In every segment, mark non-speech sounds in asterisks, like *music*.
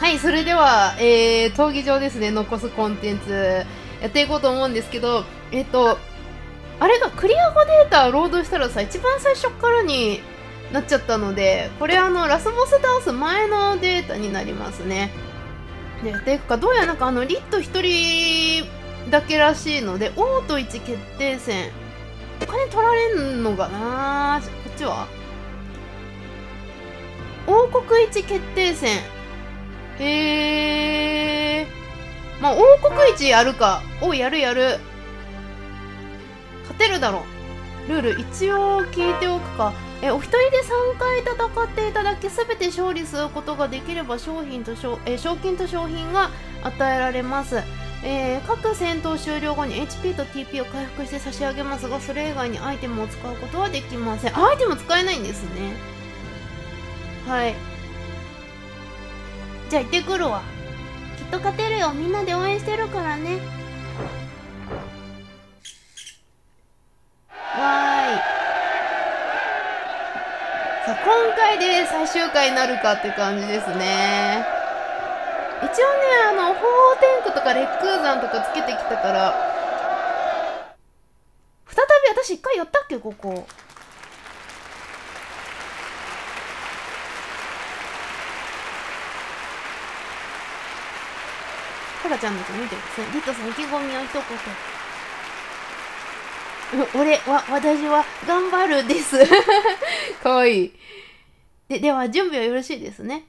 はい、それでは、えー、闘技場ですね、残すコンテンツ、やっていこうと思うんですけど、えっ、と、あれがクリア後データロードしたらさ、一番最初からになっちゃったので、これあの、ラスボス倒す前のデータになりますね。で、やっていくか、どうやらなんかあの、リット1人だけらしいので、王と1決定戦。お金取られんのかなこっちは？王国一決定戦。へえ。まあ、王国一やるか。おやるやる。勝てるだろう。ルール、一応聞いておくか。え、お一人で3回戦っていただき、すべて勝利することができれば、商品と賞、え、賞金と商品が与えられます。えー、各戦闘終了後に HP と TP を回復して差し上げますが、それ以外にアイテムを使うことはできません。アイテム使えないんですね。はい。じゃあ行ってくるわきっと勝てるよみんなで応援してるからねわーいさあ今回で最終回になるかって感じですね一応ねあの鳳凰天狗とか烈空山とかつけてきたから再び私一回やったっけここタカちゃんのと見てですね。リトさん意気込みを一言。俺は、私は頑張るです。*laughs* かわいい。で、では準備はよろしいですね。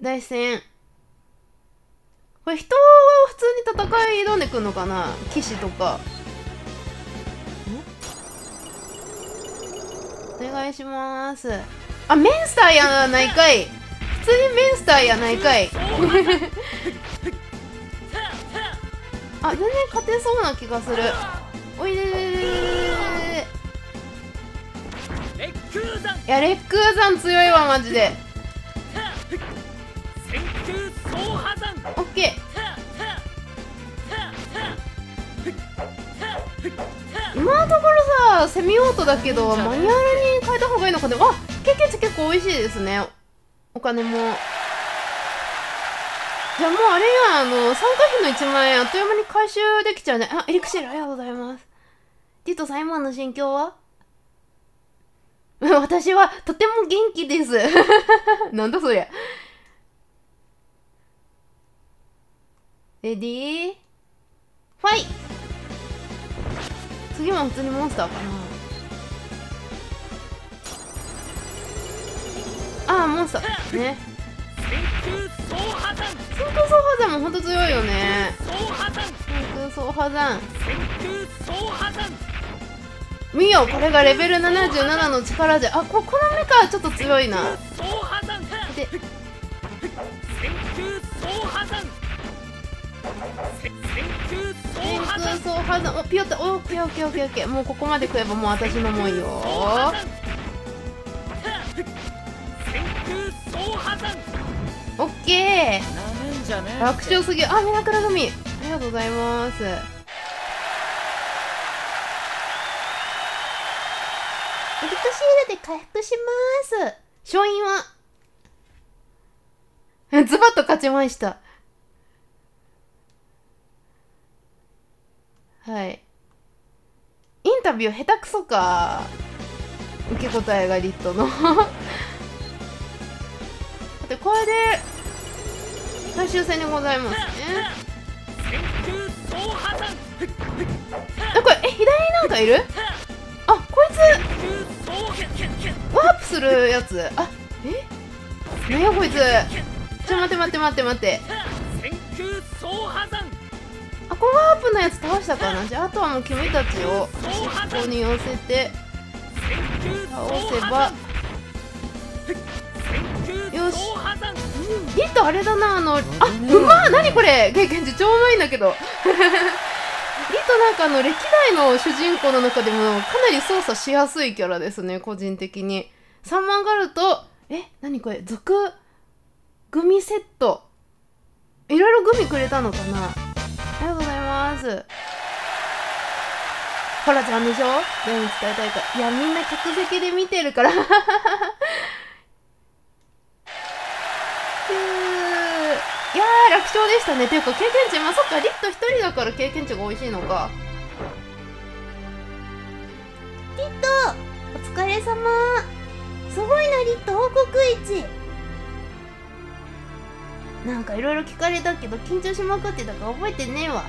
大戦。これ人は普通に戦い挑んでくんのかな？騎士とか。お？願いします。あ、メンスターやないかい。普通にメンスターやないかい *laughs* あ全然勝てそうな気がするおいででででいやレックー山強いわマジで今のところさセミオートだけどマニュアルに変えた方がいいのかであ経験値結構美味しいですねお金も。じゃあもうあれや、あの、参加費の1万円あっという間に回収できちゃうね。あ、エリクシールありがとうございます。ティトさん、今の心境は？*laughs* 私はとても元気です。*laughs* なんだそりゃ。レディーファイ次も普通にモンスターかな。ああモンスターね。真空総破山もほんと強いよね。真空総破山見よこれがレベル77の力で。あここのメカちょっと強いな。で真空総破山おピヨっておオッケーオッケーオッケーオッケーもうここまで食えばもう私のもんよ。オッケー。楽勝すぎあミラクル組ありがとうございます。エクシールで回復します。勝因は？*laughs* ズバッと勝ちました。はい。インタビュー下手くそか。受け答えがリットの。*laughs* でこれで最終戦でございますね。あこれえ左になんかいる？あこいつ。ワープするやつ。あえ？何やこいつ。ちょ待って待って待って待ってあこれワープのやつ倒したかな。じゃああとはもう君たちをここに寄せて倒せば。よし。リットあれだなあのあうまっ何これ。経験値超うまいんだけど。*laughs* リットなんかあの歴代の主人公の中でもかなり操作しやすいキャラですね個人的に。3万ガルトえ何これ。続グミセット。いろいろグミくれたのかな。ますホラちゃんでしょ？誰に伝えたいか。いや、みんな客席で見てるから。*laughs* いやー、楽勝でしたね。ていうか、経験値、まあ、そっか、リット一人だから経験値が美味しいのか。リットお疲れ様すごいなリット王国一なんかいろいろ聞かれたけど、緊張しまくってたから覚えてねえわ。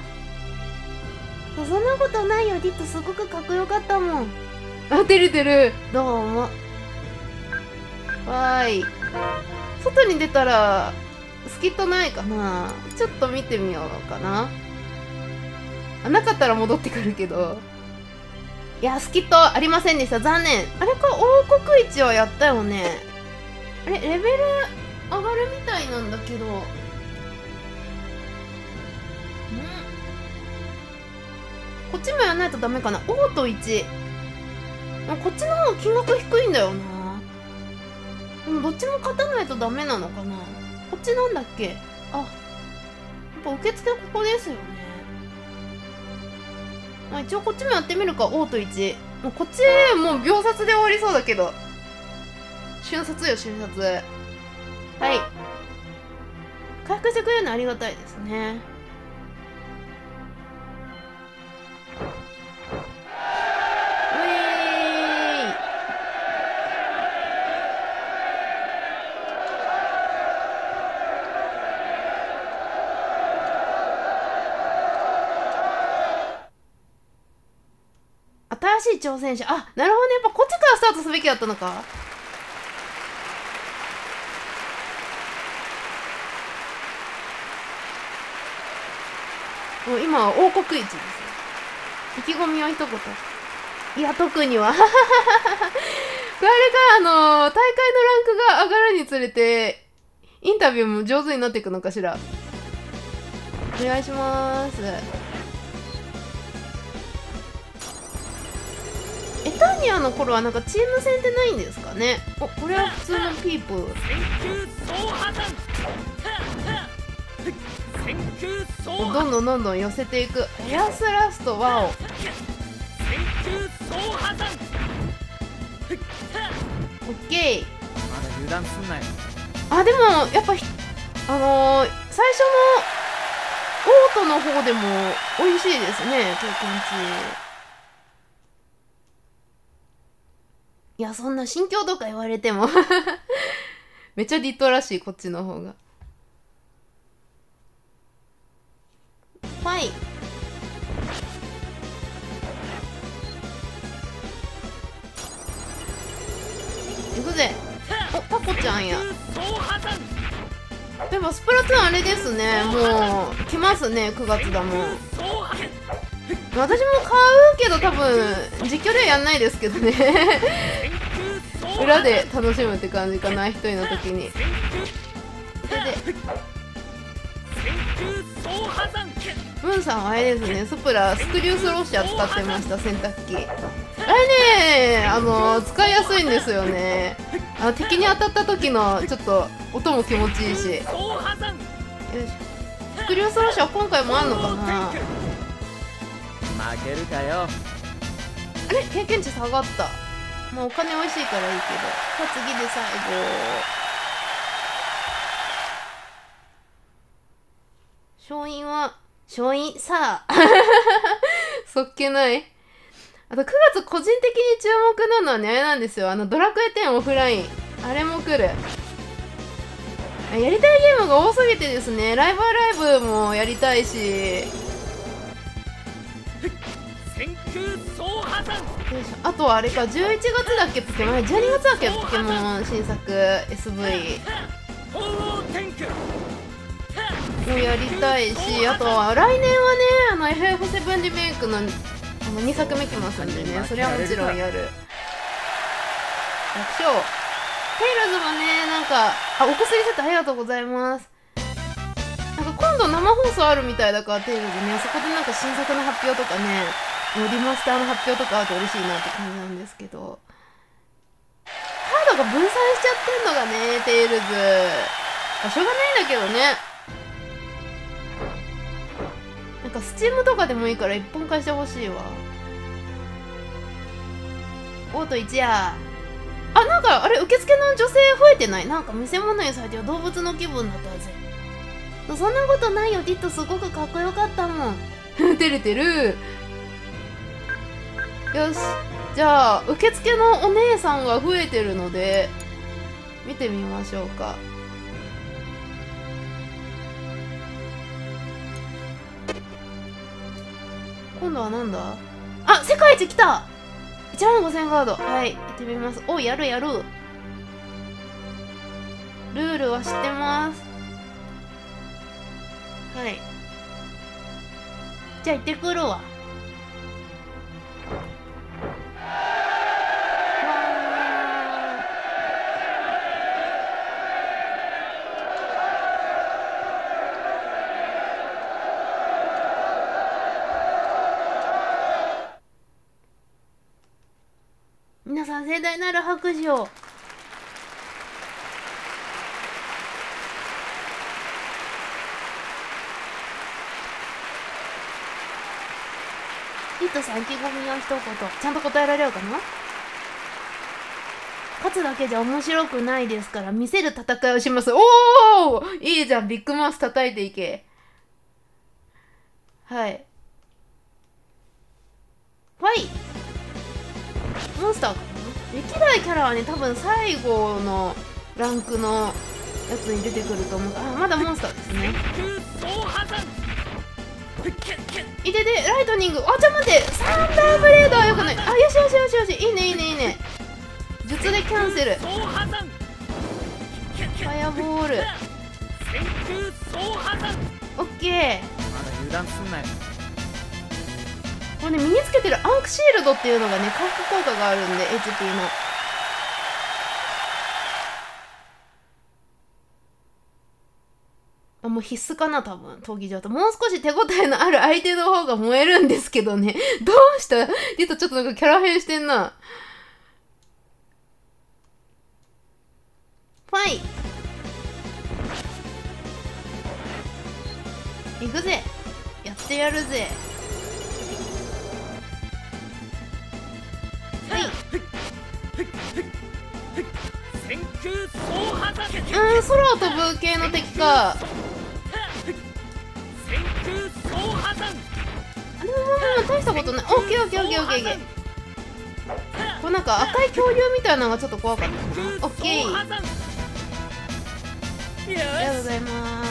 そんなことないよリットすごくかっこよかったもんあ、てるてる。どうも。わーい。外に出たら、スキットないかなちょっと見てみようかな。あ、なかったら戻ってくるけど。いや、スキットありませんでした。残念。あれか、王国一はやったよね。あれ、レベル上がるみたいなんだけど。こっちもやらないとダメかな？王と1。こっちの方が金額低いんだよな。でもどっちも勝たないとダメなのかな？こっちなんだっけ？あ、やっぱ受付はここですよね。まあ一応こっちもやってみるか、王と1。もうこっち、もう秒殺で終わりそうだけど。瞬殺よ、瞬殺。はい。回復してくれるのありがたいですね。挑戦者。あなるほどね。やっぱこっちからスタートすべきだったのか。もう今は王国一です意気込みは一言。いや特には。*laughs* これがあの大会のランクが上がるにつれてインタビューも上手になっていくのかしら。お願いします。ニアの頃はなんかチーム戦ってないんですかね？おこれは普通のピープ。おどんどんどんどん寄せていく。エアスラストワオ。オッケー。まだ油断すんなよ。あでもやっぱひあのー、最初のオートの方でも美味しいですね経験値いやそんな心境とか言われても。*laughs* めっちゃディットらしいこっちの方が。はい。行くぜ。おタコちゃんや。でもスプラトゥーンあれですね。もう来ますね9月だもん私も買うけど多分実況ではやんないですけどね。裏で楽しむって感じかな一人の時に。それでムンさんはあれですねスプラスクリュースロッシャー使ってました洗濯機。あれねあの使いやすいんですよね。あの敵に当たった時のちょっと音も気持ちいいし。よいしょ。スクリュースロッシャー今回もあんのかな？負けるかよ。あれ経験値下がった。まあお金美味しいからいいけど。さあ次で最後。勝因は勝因？さあ。*laughs* そっけない。あと9月個人的に注目なのはねあれなんですよ。あのドラクエ10オフライン。あれも来る。やりたいゲームが多すぎてですねライブライブもやりたいし。あとはあれか11月だっけポケモン12月だっけポケモン新作 SV もやりたいしあとは来年はねあの FF7 リメイクのあの2作目来ますんでね。それはもちろんやる。楽勝テイルズもねなんかあお薬セットありがとうございます。なんか今度生放送あるみたいだからテイルズね。そこでなんか新作の発表とかねもうリマスターの発表とかあると嬉しいなって感じなんですけど。カードが分散しちゃってんのがねテイルズ。しょうがないんだけどね。なんかスチームとかでもいいから一本化してほしいわ。オート1やあなんかあれ受付の女性増えてない？なんか見せ物にされてる動物の気分だったぜ。そんなことないよ。ディットすごくかっこよかったもん。*laughs* てるてる。よし。じゃあ受付のお姉さんが増えてるので見てみましょうか。今度はなんだ？あ世界一来た！1万5000ガード。はい行ってみます。おやるやるルールは知ってます。はい。じゃあ行ってくるわ。大なる拍手をヒットさん意気込みを一言。ちゃんと答えられるかな？勝つだけじゃ面白くないですから見せる戦いをします。おおいいじゃん。ビッグマウス叩いていけ。はい。ファイモンスターか。歴代キャラはね多分最後のランクのやつに出てくると思う。あまだモンスターですね。いててライトニング。あちょっと待って。サンダーブレードはよくない。あよしよしよしよし。いいねいいねいいね。術でキャンセル。ファイアボール。オッケー。まだ油断すんなよ。これね身につけてるアンクシールドっていうのがね回復効果があるんで HP の。あもう必須かな多分。闘技場と。もう少し手応えのある相手の方が燃えるんですけどね。*laughs* どうした？ディトちょっとなんかキャラ変してんな。ファイ行くぜ。やってやるぜ。はい。うん空を飛ぶ系の敵か。あれは大したことない。オッケーオッケーオッケーオッケーオッケー。これなんか赤い恐竜みたいなのがちょっと怖かった。なオッケー。ありがとうございます。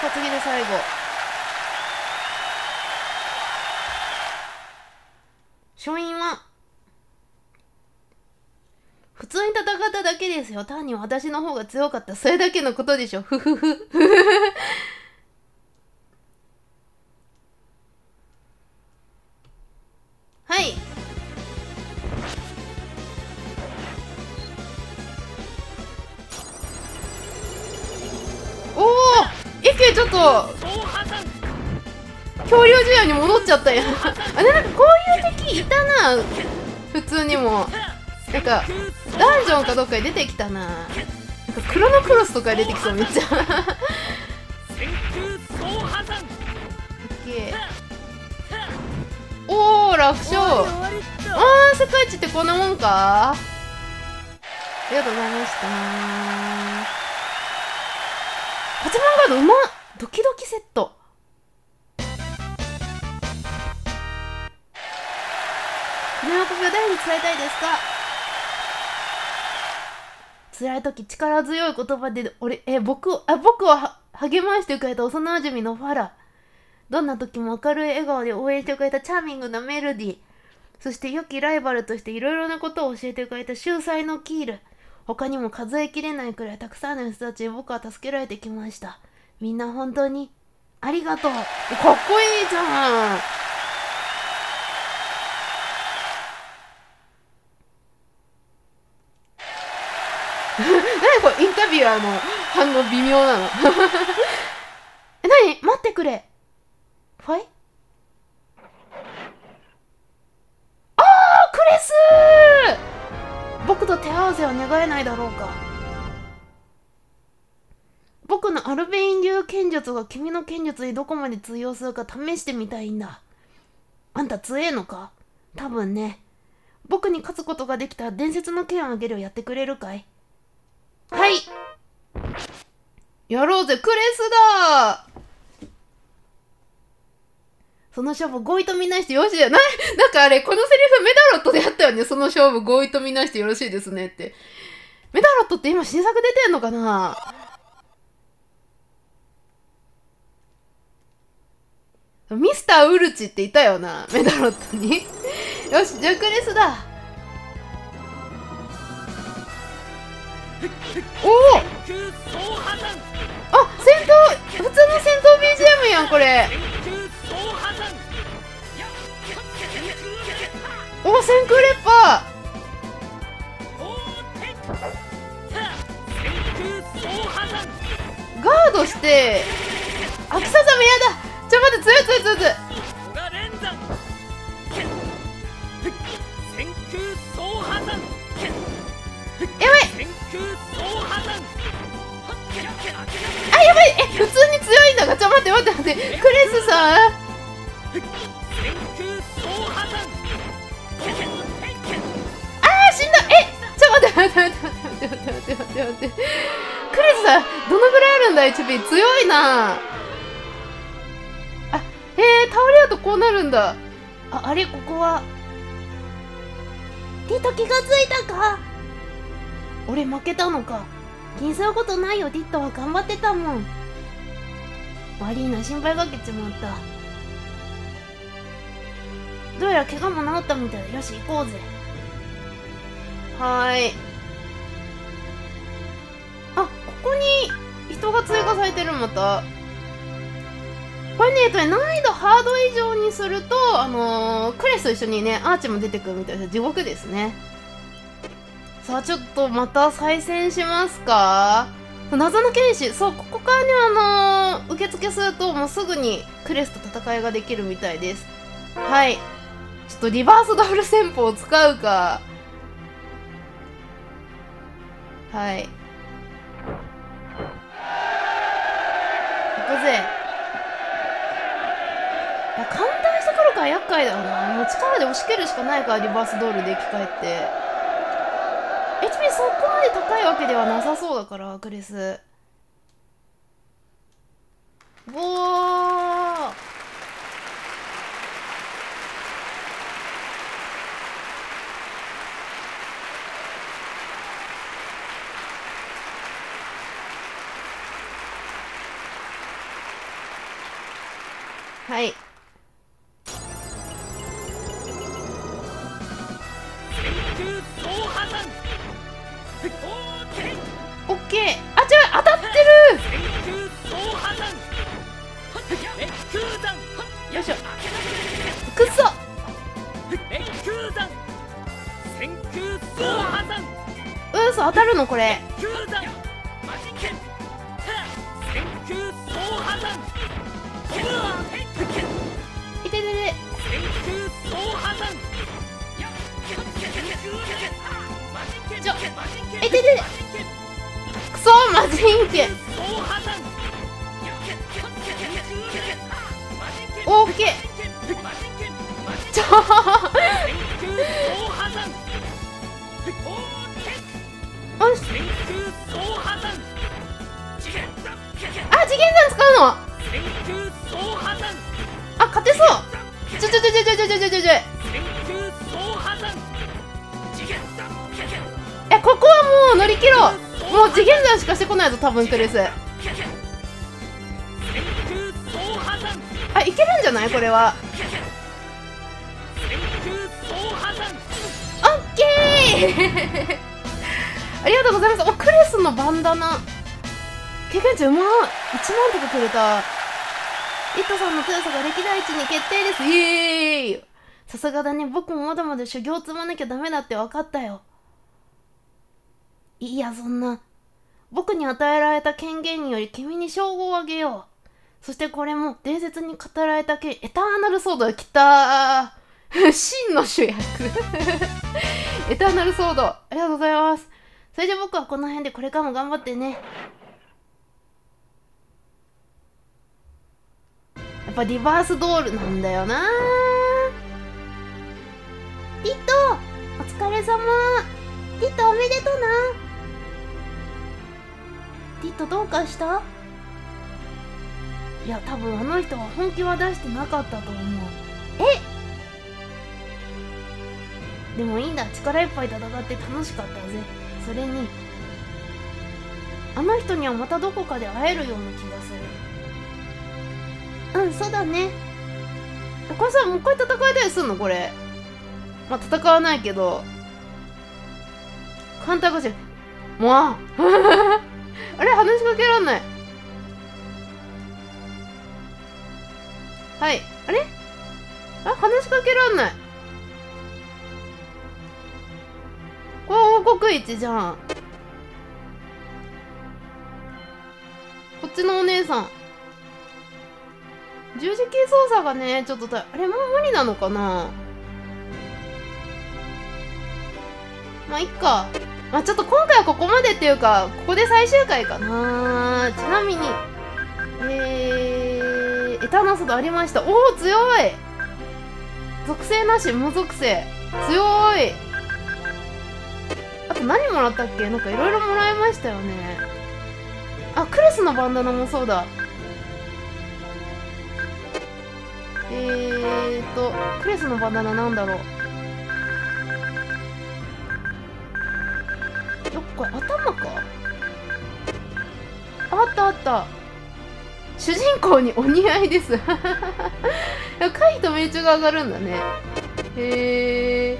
さあ次で最後勝因は普通に戦ですよ。単に私の方が強かった。それだけのことでしょ。ふふふ。はい。おお一気ちょっと。恐竜時代に戻っちゃったやん。あれなんかこういう敵いたな。普通にも。なんかダンジョンかどっかに出てきたな。なんかクロノクロスとか出てきそうめっちゃ。オッケーおお楽勝。あー世界一ってこんなもんか？ありがとうございました。8万ガードうまっ。ドキドキセット。夢の首を誰に伝えたいですか？辛い時力強い言葉で俺え僕あ僕をは励ましてくれた幼馴染のファラ。どんな時も明るい笑顔で応援してくれたチャーミングなメロディそして良きライバルとしていろいろなことを教えてくれた秀才のキール。他にも数えきれないくらいたくさんの人たちに僕は助けられてきました。みんな本当にありがとう。かっこいいじゃん何これインタビュアーの反応微妙なの。*laughs* え何？待ってくれ。ファイ？あークレス！僕と手合わせは願えないだろうか。僕のアルベイン流剣術が君の剣術にどこまで通用するか試してみたいんだ。あんた強えのか？多分ね。僕に勝つことができた伝説の剣をあげるをやってくれるかい？はいやろうぜクレスだその勝負合意とみなしてよろしいだよな、なんかあれ、このセリフメダロットであったよね。その勝負合意とみなしてよろしいですねって。メダロットって今新作出てんのかな？ミスターウルチっていたよな、メダロットに。よし、じゃあクレスだ。おおあ、戦闘、普通の戦闘 BGM やん、これ。おお、先空レッパー。ガードして、秋さザメやだ。ちょ、待って、強い強い強い強い。待って待ってクレスさん。ああ死んだ。えちょっと待って待って待って待って待って待って。クレスさんどのぐらいあるんだ HP 強いな。あへえ倒れるとこうなるんだ。ああれここは。ディット気がついたか？俺負けたのか。気にすることないよ。ディットは頑張ってたもん。悪いな、心配かけちまった。どうやら怪我も治ったみたい。よし、行こうぜ。はーい。あ、ここに人が追加されてる、また。これね、えっとね、難易度ハード以上にすると、あのークレスと一緒にね、アーチも出てくるみたいな地獄ですね。さあ、ちょっとまた再戦しますか謎の剣士、そう、ここからね、あのー受付すると、もうすぐにクレスと戦いができるみたいです。はい。ちょっとリバースダブル戦法を使うか。はい。行くぜ。いや、簡単してくるから厄介だよな。もう力で押し切るしかないから、リバースドールで生き返って。HP そこまで高いわけではなさそうだから、クレス。おーはい。よいしょ。くっそ。うそ当たるのこれ。いててて。ちょててくそオッケーちょよし。あ次元山使うの？あ勝てそう。ちょちょちょちょちょちょちょちょちょ。えここはもう乗り切ろう。もう次元山しかしてこないぞ多分クレスいけるんじゃない？これは。オッケー！*laughs* ありがとうございます。おクレスのバンダナ。経験値うまい。1万とかくれた。イットさんの強さが歴代一に決定です。イエーイ！さすがだね。僕もまだまだ修行積まなきゃダメだって分かったよ。いやそんな。僕に与えられた権限により君に称号をあげよう。そしてこれも伝説に語られた剣エターナルソードが来た。*laughs* 真の主役。*laughs* エターナルソードありがとうございます。それじゃ僕はこの辺でこれからも頑張ってね。やっぱリバースドールなんだよな。ディットお疲れ様。ティットおめでとうな。ティットどうかした？いや多分あの人は本気は出してなかったと思う。え？でもいいんだ力いっぱい戦って楽しかったぜ。それにあの人にはまたどこかで会えるような気がする。うんそうだね。これさもう一回戦いたりすんの？これ。まあ戦わないけど。簡単かしらもう *laughs* あれ？話しかけらんないはい。あれ？あ話しかけらんない。これ王国一じゃん。こっちのお姉さん。十字キー操作がねちょっとあれもう無理なのかな？まあいっか。まあちょっと今回はここまでっていうかここで最終回かな。ちなみにえー、タナスドありました。おお強い。属性なし無属性。強い。あと何もらったっけ？なんかいろいろもらいましたよね。あクレスのバンダナもそうだ。えーとクレスのバンダナなんだろう。どっか頭か？あったあった。主人公にお似合いです。*laughs* いや回と命中が上がるんだね。へえ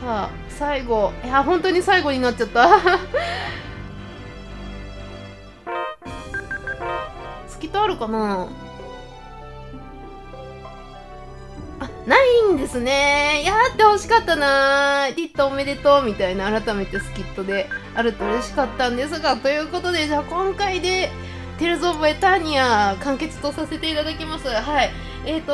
さあ最後。いや本当に最後になっちゃった。*laughs* スキットあるかな？あないんですね。やってほしかったな。リットおめでとう。みたいな改めてスキットで。あると嬉しかったんですがということでじゃあ今回でテルズ・オブ・エターニア完結とさせていただきます。はい。えーと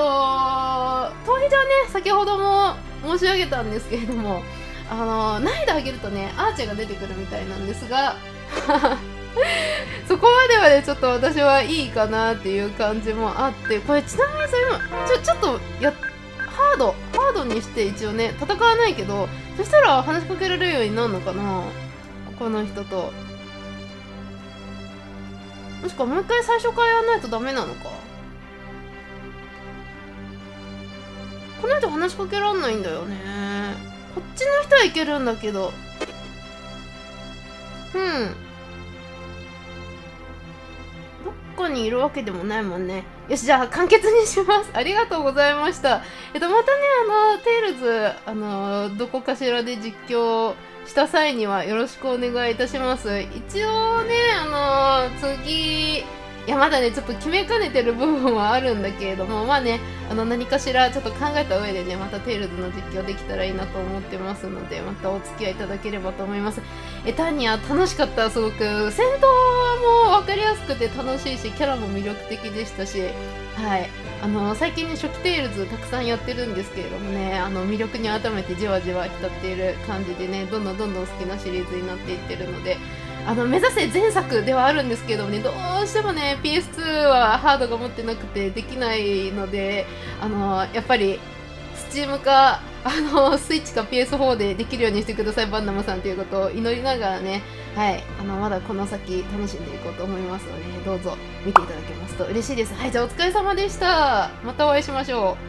当日はね先ほども申し上げたんですけれどもあの難易度上げるとねアーチェが出てくるみたいなんですが *laughs* そこまではねちょっと私はいいかなっていう感じもあってこれちなみにそれもちょちょっとやハードハードにして一応ね戦わないけどそしたら話しかけられるようになるのかな？この人と。もしくはもう一回最初からやらないとダメなのか。この人話しかけらんないんだよね。こっちの人はいけるんだけど。うん。どっかにいるわけでもないもんね。よしじゃあ完結にします。ありがとうございました。えっとまたねあのテイルズあのどこかしらで実況した際にはよろしくお願いいたします。一応ねあの次いやまだねちょっと決めかねてる部分はあるんだけれども *laughs* まあねあの何かしらちょっと考えた上でねまたテイルズの実況できたらいいなと思ってますのでまたお付き合いいただければと思います。エターニア楽しかったすごく。戦闘も分かりやすくて楽しいしキャラも魅力的でしたしはい。あの最近ね初期テイルズたくさんやってるんですけれどもねあの魅力に改めてじわじわ浸っている感じでねどんどんどんどん好きなシリーズになっていってるのであの目指せ全作ではあるんですけどねどうしてもね PS2 はハードが持ってなくてできないのであのやっぱりスチームかあのスイッチか PS4 でできるようにしてくださいバンダムさんということを祈りながらね。はい。あのまだこの先楽しんでいこうと思いますのでどうぞ見ていただけますと嬉しいです。はいじゃあお疲れ様でした。またお会いしましょう。